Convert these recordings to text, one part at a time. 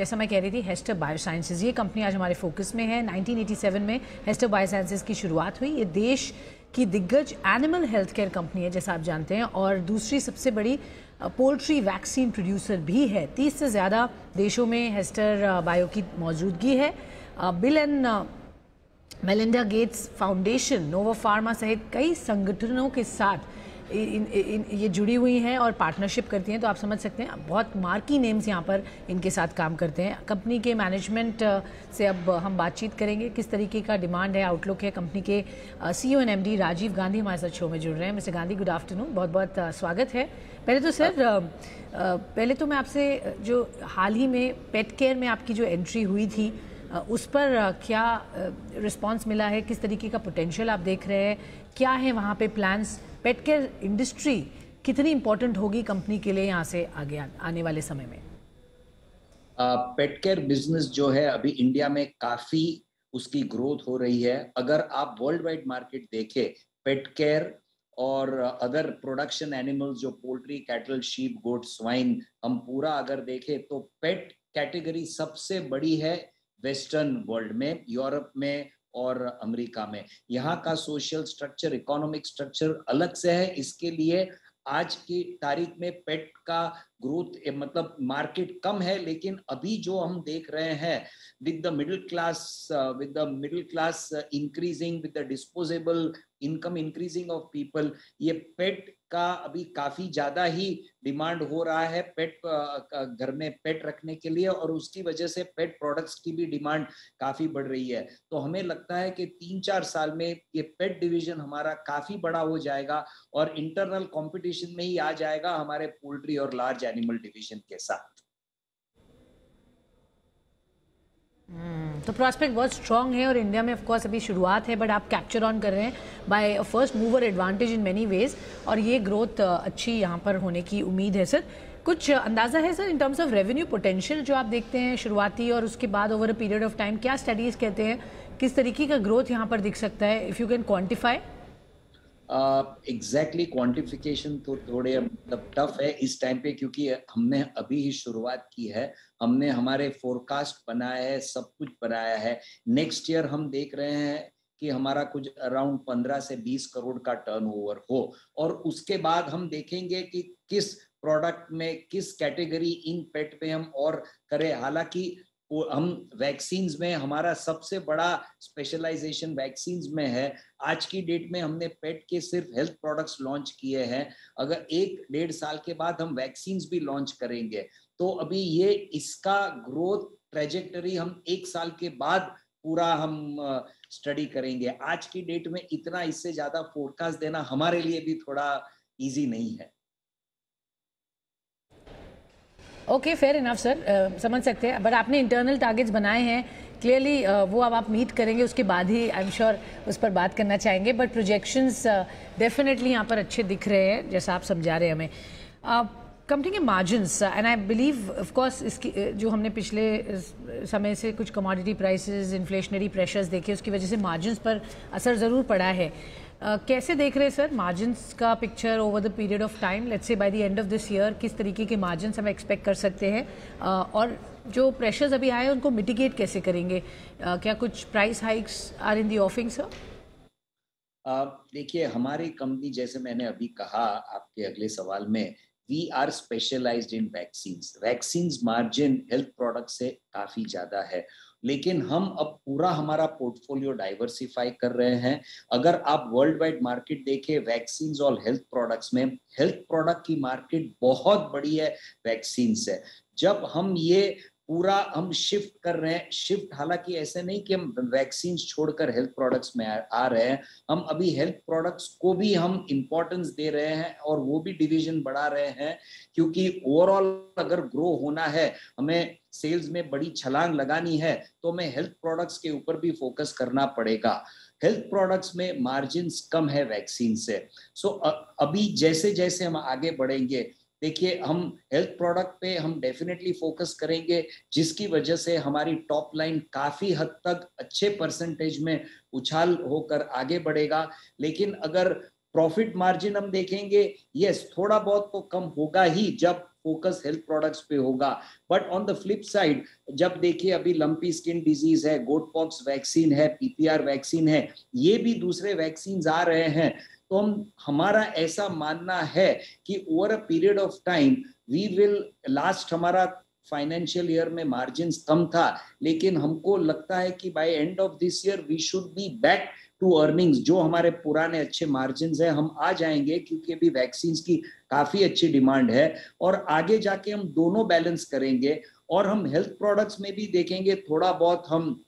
जैसा मैं कह रही थी हेस्टर बायोसाइंसेज ये कंपनी आज हमारे फोकस में है। 1987 में हेस्टर बायोसाइंसेज की शुरुआत हुई। ये देश की दिग्गज एनिमल हेल्थ केयर कंपनी है, जैसा आप जानते हैं। और दूसरी सबसे बड़ी पोल्ट्री वैक्सीन प्रोड्यूसर भी है। तीस से ज़्यादा देशों में हेस्टर बायो की मौजूदगी है। Bill and Melinda Gates foundation Nova Pharma सहित कई संगठनों के साथ इन, इन, ये जुड़ी हुई हैं और पार्टनरशिप करती हैं तो आप समझ सकते हैं। बहुत मार्की नेम्स यहाँ पर इनके साथ काम करते हैं। कंपनी के मैनेजमेंट से अब हम बातचीत करेंगे किस तरीके का डिमांड है आउटलुक है कंपनी के CEO and M D Rajiv Gandhi हमारे साथ शो में जुड़ रहे हैं। मिस्टर गांधी गुड आफ्टरनून बहुत बहुत स्वागत है। पहले तो सर पहले तो मैं आपसे जो हाल ही में पेट केयर में आपकी जो एंट्री हुई थी उस पर क्या रिस्पांस मिला है? किस तरीके का पोटेंशियल आप देख रहे हैं? क्या है वहाँ पे प्लान्स पेट केयर इंडस्ट्री कितनी इंपॉर्टेंट होगी कंपनी के लिए यहाँ से आगे आने वाले समय में? पेट केयर बिज़नेस जो है अभी इंडिया में काफ़ी उसकी ग्रोथ हो रही है। अगर आप वर्ल्ड वाइड मार्केट देखें, पेट केयर और अदर प्रोडक्शन एनिमल्स जो poultry cattle sheep goat swine हम पूरा अगर देखें तो पेट कैटेगरी सबसे बड़ी है वेस्टर्न वर्ल्ड में यूरोप में और अमेरिका में। यहाँ का सोशल स्ट्रक्चर इकोनॉमिक स्ट्रक्चर अलग से है। इसके लिए आज की तारीख में पेट का ग्रोथ मतलब मार्केट कम है, लेकिन अभी जो हम देख रहे हैं with the middle class with the middle class increasing with the disposable income increasing of people ये पेट का अभी काफ़ी ज़्यादा ही डिमांड हो रहा है पेट घर में पेट रखने के लिए और उसकी वजह से पेट प्रोडक्ट्स की भी डिमांड काफ़ी बढ़ रही है। तो हमें लगता है कि तीन चार साल में ये पेट डिवीज़न हमारा काफ़ी बड़ा हो जाएगा और इंटरनल कंपटीशन में ही आ जाएगा हमारे पोल्ट्री और लार्ज एनिमल डिवीज़न के साथ। तो प्रॉस्पेक्ट बहुत स्ट्रॉन्ग है और इंडिया में ऑफकोर्स अभी शुरुआत है बट आप कैप्चर ऑन कर रहे हैं by first mover advantage in many ways और ये ग्रोथ अच्छी यहाँ पर होने की उम्मीद है सर कुछ अंदाज़ा है sir in terms of revenue potential जो आप देखते हैं शुरुआती और उसके बाद over a period of time क्या स्टडीज़ कहते हैं? किस तरीके का ग्रोथ यहाँ पर दिख सकता है? If you can quantify exactly uh, quantification exactly तो थोड़े मतलब टफ है इस टाइम पे क्योंकि हमने अभी ही शुरुआत की है। हमने हमारे फोरकास्ट बनाया है सब कुछ बनाया है। नेक्स्ट ईयर हम देख रहे हैं कि हमारा कुछ अराउंड पंद्रह से बीस करोड़ का टर्नओवर हो। और उसके बाद हम देखेंगे कि किस प्रोडक्ट में किस कैटेगरी इन पेट में हम और करें। हालाँकि हम वैक्सीन में हमारा सबसे बड़ा स्पेशलाइजेशन वैक्सीन में है। आज की डेट में हमने पेट के सिर्फ़ हेल्थ प्रोडक्ट्स लॉन्च किए हैं। अगर एक डेढ़ साल के बाद हम वैक्सीन भी लॉन्च करेंगे तो अभी ये इसका ग्रोथ ट्रेजेक्टरी हम एक साल के बाद पूरा हम स्टडी करेंगे। आज की डेट में इतना इससे ज़्यादा फोरकास्ट देना हमारे लिए भी थोड़ा इजी नहीं है। ओके फेयर इनफ सर समझ सकते हैं। बट आपने इंटरनल टारगेट्स बनाए हैं। क्लियरली uh, वो अब आप मीट करेंगे उसके बाद ही आई एम श्योर उस पर बात करना चाहेंगे। बट प्रोजेक्शंस डेफिनेटली यहाँ पर अच्छे दिख रहे हैं जैसा आप समझा रहे हैं हमें। कंपनी के margins and I believe of course इसकी uh, जो हमने पिछले uh, समय से कुछ कमोडिटी प्राइसेस इन्फ्लेशनरी प्रेशर्स देखे उसकी वजह से मार्जिनस पर असर ज़रूर पड़ा है। कैसे देख रहे हैं सर मार्जिनस का picture over the period of time let's say by the end of this year किस तरीके के मार्जिन हम एक्सपेक्ट कर सकते हैं? uh, और जो प्रेशर्स अभी आए हैं उनको मिटिगेट कैसे करेंगे? uh, क्या कुछ price hikes are in the offing sir देखिए हमारी कंपनी जैसे मैंने अभी कहा आपके अगले सवाल में we are specialized in vaccine vaccine margin health product से काफ़ी ज़्यादा है। लेकिन हम अब पूरा हमारा पोर्टफोलियो डाइवर्सिफाई कर रहे हैं। अगर आप वर्ल्ड वाइड मार्केट देखें वैक्सीन और हेल्थ प्रोडक्ट्स में हेल्थ प्रोडक्ट की मार्केट बहुत बड़ी है वैक्सीन से। जब हम ये पूरा हम शिफ्ट कर रहे हैं। शिफ्ट हालाँकि ऐसे नहीं कि हम वैक्सीन छोड़कर हेल्थ प्रोडक्ट्स में आ, रहे हैं। हम अभी हेल्थ प्रोडक्ट्स को भी हम इम्पोर्टेंस दे रहे हैं और वो भी डिवीज़न बढ़ा रहे हैं क्योंकि ओवरऑल अगर ग्रो होना है हमें सेल्स में बड़ी छलांग लगानी है तो हमें हेल्थ प्रोडक्ट्स के ऊपर भी फोकस करना पड़ेगा। हेल्थ प्रोडक्ट्स में मार्जिन कम है वैक्सीन से। सो so, अभी जैसे जैसे हम आगे बढ़ेंगे देखिए, हम हेल्थ प्रोडक्ट पे हम डेफिनेटली फोकस करेंगे, जिसकी वजह से हमारी टॉप लाइन काफ़ी हद तक अच्छे परसेंटेज में उछाल होकर आगे बढ़ेगा। लेकिन अगर प्रॉफिट मार्जिन हम देखेंगे यस थोड़ा बहुत तो कम होगा ही जब फोकस हेल्थ प्रोडक्ट्स पे होगा। But on the flip side जब देखिए, अभी लंपी स्किन डिज़ीज़ है गोटपॉक्स वैक्सीन है पीपीआर वैक्सीन है, ये भी दूसरे वैक्सीन आ रहे हैं। तो हम, हमारा ऐसा मानना है कि over a period of time we will last हमारा फाइनेंशियल ईयर में मार्जिन कम था, लेकिन हमको लगता है कि by end of this year we should be back to earnings जो हमारे पुराने अच्छे मार्जिन है, हम आ जाएँगे, क्योंकि अभी वैक्सीन की काफ़ी अच्छी डिमांड है, और आगे जाके हम दोनों बैलेंस करेंगे, और हम हेल्थ प्रोडक्ट्स में भी देखेंगे, थोड़ा बहुत हम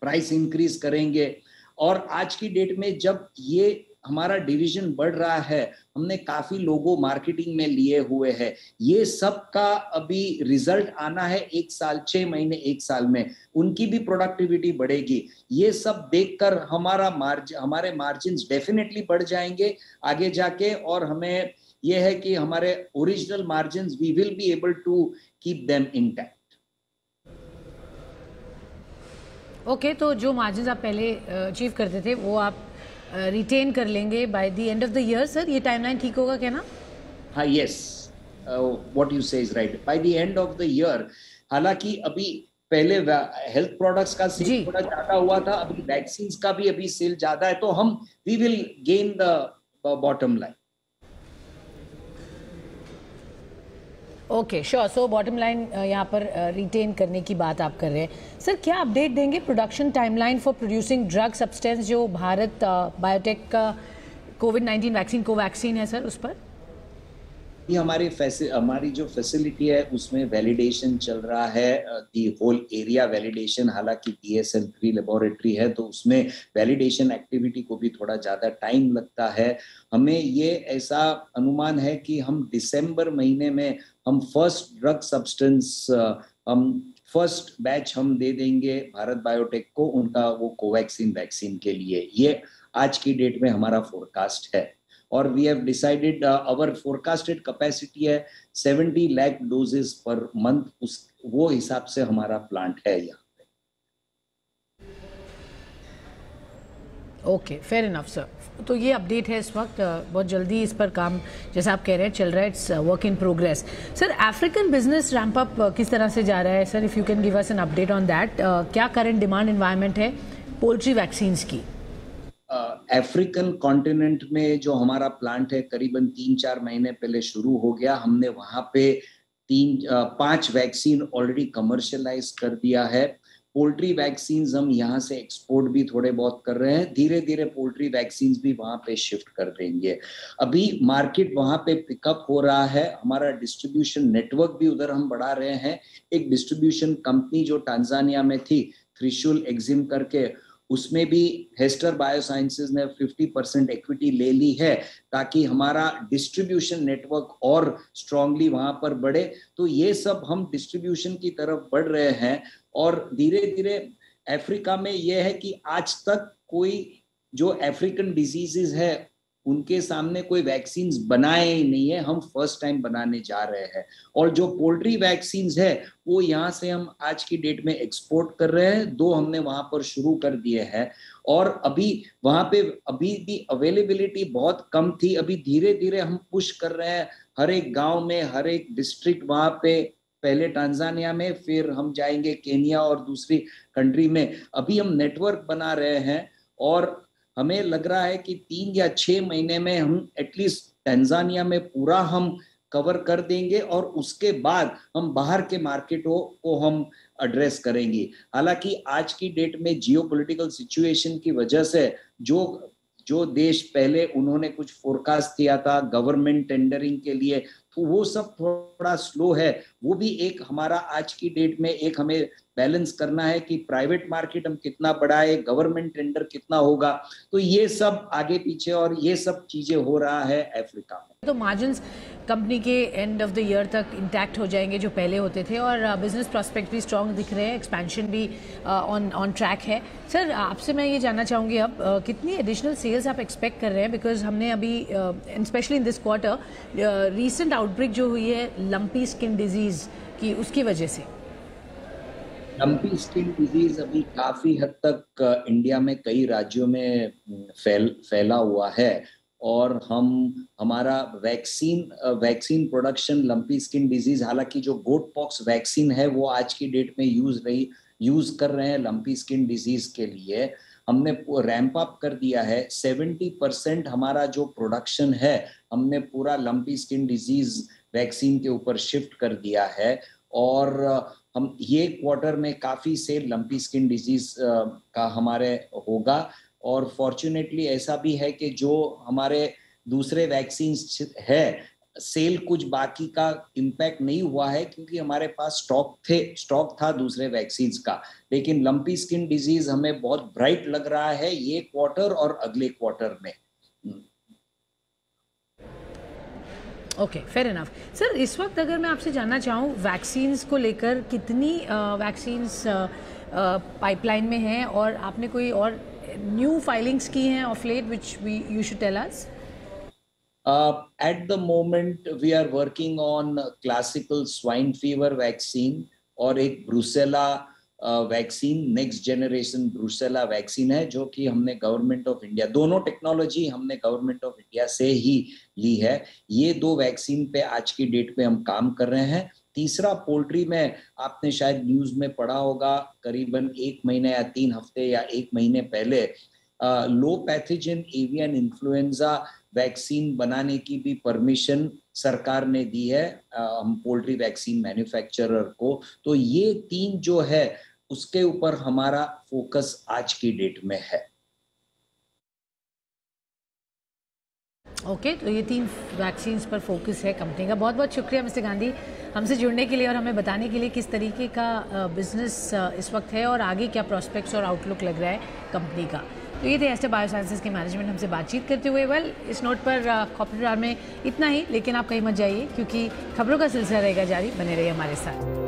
प्राइस इंक्रीज करेंगे, और आज की डेट में जब ये हमारा डिवीज़न बढ़ रहा है हमने काफ़ी लोगों मार्केटिंग में लिए हुए हैं। ये सब का अभी रिज़ल्ट आना है एक साल छह महीने एक साल में। उनकी भी प्रोडक्टिविटी बढ़ेगी। ये सब देखकर हमारा मार्जिन हमारे मार्जिन डेफिनेटली बढ़ जाएँगे आगे जाके और हमें यह है कि हमारे original margin we will be able to keep them intact okay okay, तो जो मार्जिन आप पहले अचीव करते थे वो आप रिटेन कर लेंगे by the end of the year sir ये टाइमलाइन ठीक होगा क्या ना? हाँ yes what you say is right by the end of the year हालाँकि अभी पहले हेल्थ प्रोडक्ट्स का सेल थोड़ा ज़्यादा हुआ था अभी वैक्सीन का भी अभी सेल ज़्यादा है तो हम we will gain the bottom line okay sure so bottom line यहाँ पर रिटेन uh, करने की बात आप कर रहे हैं। सर क्या अपडेट देंगे production timeline for producing drug substance जो भारत बायोटेक का कोविड नाइन्टीन वैक्सीन कोवैक्सीन है सर उस पर? ये हमारी हमारी जो फैसिलिटी है, उसमें वैलिडेशन चल रहा है दी होल एरिया वैलिडेशन हालाँकि डीएसएल थ्री लेबोरेटरी है तो उसमें वैलिडेशन एक्टिविटी को भी थोड़ा ज़्यादा टाइम लगता है। हमें ये ऐसा अनुमान है कि हम दिसंबर महीने में हम फ़र्स्ट ड्रग सब्सटेंस हम फ़र्स्ट बैच हम दे देंगे भारत बायोटेक को, उनका वो कोवैक्सीन वैक्सीन के लिए। ये आज की डेट में हमारा फोरकास्ट है। और we have decided our forecasted capacity है 70 लाख डोजेस पर मंथ उस वो हिसाब से हमारा प्लांट है यहाँ ओके फेयर इनफ सर तो ये अपडेट है इस वक्त uh, बहुत जल्दी इस पर काम जैसा आप कह रहे हैं चल रहा है it's work in progress sir African business ramp up किस तरह से जा रहा है? Sir if you can give us an update on that क्या करंट डिमांड इन्वायरमेंट है पोल्ट्री वैक्सीन्स की? अफ्रीकन कॉन्टिनेंट में जो हमारा प्लांट है, करीबन तीन चार महीने पहले शुरू हो गया। हमने वहाँ पे तीन पाँच वैक्सीन ऑलरेडी कमर्शियलाइज कर दिया है। पोल्ट्री वैक्सीन हम यहाँ से एक्सपोर्ट भी थोड़े बहुत कर रहे हैं। धीरे धीरे पोल्ट्री वैक्सीन भी वहाँ पे शिफ्ट कर देंगे। अभी मार्केट वहाँ पे पिकअप हो रहा है। हमारा डिस्ट्रीब्यूशन नेटवर्क भी उधर हम बढ़ा रहे हैं। एक डिस्ट्रीब्यूशन कंपनी जो टांजानिया में थी थ्रिशुल एग्जिम करके उसमें भी हेस्टर बायोसाइंसेज ने 50 परसेंट इक्विटी ले ली है ताकि हमारा डिस्ट्रीब्यूशन नेटवर्क और स्ट्रांगली वहाँ पर बढ़े। तो ये सब हम डिस्ट्रीब्यूशन की तरफ़ बढ़ रहे हैं और धीरे धीरे अफ्रीका में यह है कि आज तक कोई जो अफ्रीकन डिजीजेज है उनके सामने कोई वैक्सीन बनाए ही नहीं है, हम फ़र्स्ट टाइम बनाने जा रहे हैं। और जो पोल्ट्री वैक्सीन है, वो यहाँ से हम आज की डेट में एक्सपोर्ट कर रहे हैं, दो हमने वहाँ पर शुरू कर दिए हैं। और अभी वहाँ पे, अभी भी अवेलेबिलिटी बहुत कम थी, अभी धीरे धीरे हम पुश कर रहे हैं। हर एक गाँव में, हर एक डिस्ट्रिक्ट वहाँ पे, पहले टांजानिया में, फिर हम जाएँगे केनिया और दूसरी कंट्री में। अभी हम नेटवर्क बना रहे हैं और हमें लग रहा है कि तीन या छह महीने में हम एटलीस्ट टेंजानिया में पूरा हम कवर कर देंगे और उसके बाद हम बाहर के मार्केटों को हम एड्रेस करेंगे। हालाँकि आज की डेट में जियो पोलिटिकल सिचुएशन की वजह से जो जो देश पहले उन्होंने कुछ फोरकास्ट किया था गवर्नमेंट टेंडरिंग के लिए वो सब थोड़ा स्लो है। वो भी एक हमारा आज की डेट में एक हमें बैलेंस करना है कि प्राइवेट मार्केट हम कितना बढ़ाए गवर्नमेंट टेंडर कितना होगा। तो ये सब आगे पीछे और ये सब चीज़ें हो रहा है अफ्रीका में। तो मार्जिन कंपनी के एंड ऑफ़ द ईयर तक इंटैक्ट हो जाएँगे जो पहले होते थे और बिज़नेस प्रोस्पेक्ट भी स्ट्रॉन्ग दिख रहे हैं एक्सपेंशन भी ऑन ऑन ट्रैक है। सर आपसे मैं ये जानना चाहूँगी अब uh, कितनी एडिशनल सेल्स आप एक्सपेक्ट कर रहे हैं? बिकॉज़ हमने अभी specially in this quarter recent outbreak जो हुई है, लंपी स्किन डिज़ीज़ की, उसकी वजह से। लंपी स्किन डिज़ीज़ अभी काफ़ी हद तक इंडिया में कई राज्यों में फैल, फैला हुआ है और हम, हमारा vaccine vaccine production lumpy skin disease हालाँकि जो गोट पॉक्स वैक्सीन है, वो आज की डेट में यूज़ रही यूज़ कर रहे हैं लंपी स्किन डिज़ीज़ के लिए। हमने रैंप अप कर दिया है। 70 परसेंट हमारा जो प्रोडक्शन है, हमने पूरा लंपी स्किन डिज़ीज़ वैक्सीन के ऊपर शिफ्ट कर दिया है। और, हम ये क्वार्टर में काफ़ी सेल लंपी स्किन डिज़ीज़ का हमारे होगा। और फॉर्चुनेटली ऐसा भी है कि जो हमारे दूसरे वैक्सीन है सेल कुछ बाकी का इम्पैक्ट नहीं हुआ है क्योंकि हमारे पास स्टॉक थे स्टॉक था दूसरे वैक्सीन का। लेकिन लंपी स्किन डिज़ीज़ हमें बहुत ब्राइट लग रहा है ये क्वार्टर और अगले क्वार्टर में। ओके फेयर इनफ सर इस वक्त अगर मैं आपसे जानना चाहूँ वैक्सीन्स को लेकर कितनी वैक्सीन्स पाइपलाइन में हैं और आपने कोई और न्यू फाइलिंग्स की हैं of late which we you should tell us Uh, at the moment, we are working on classical swine fever vaccine और एक brucella vaccine next generation brucella vaccine है जो कि हमने गवर्नमेंट ऑफ़ इंडिया दोनों technology हमने गवर्नमेंट ऑफ़ इंडिया से ही ली है। ये दो वैक्सीन पे आज की डेट पे हम काम कर रहे हैं। तीसरा पोल्ट्री में आपने शायद न्यूज़ में पढ़ा होगा करीबन एक महीने या तीन हफ़्ते या एक महीने पहले low pathogen avian influenza vaccine बनाने की भी परमिशन सरकार ने दी है हम पोल्ट्री वैक्सीन मैन्युफैक्चरर को। तो ये तीन जो है उसके ऊपर हमारा फोकस आज की डेट में है। ओके okay, तो ये तीन वैक्सीन पर फोकस है कंपनी का। बहुत बहुत शुक्रिया मिस्टर गांधी हमसे जुड़ने के लिए और हमें बताने के लिए किस तरीके का बिज़नेस इस वक्त है और आगे क्या प्रॉस्पेक्ट्स और आउटलुक लग रहा है कंपनी का। तो ये थे एस्टर बायोसाइंसेज के मैनेजमेंट हमसे बातचीत करते हुए। वेल इस नोट पर कॉपरेट में इतना ही, लेकिन आप कहीं मत जाइए, क्योंकि खबरों का सिलसिला रहेगा जारी, बने रहिए हमारे साथ।